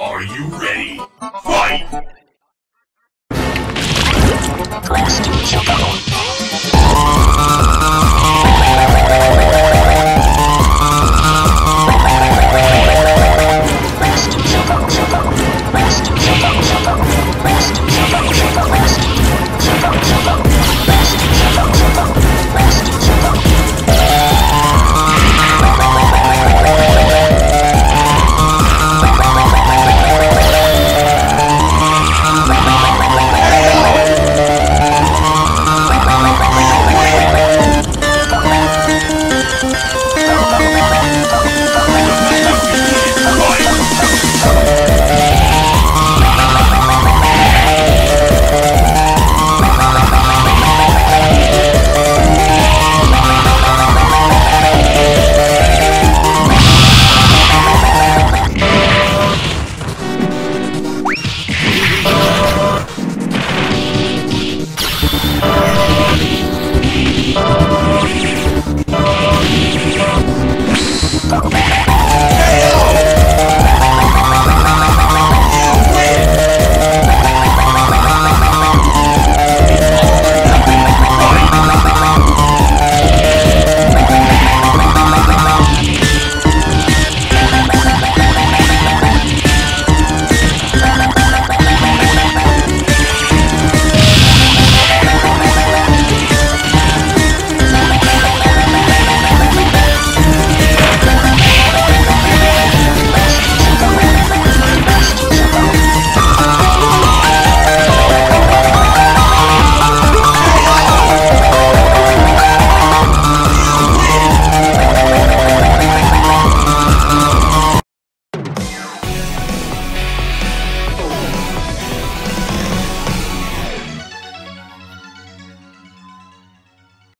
Are you ready? Fight! Blast Chocobo.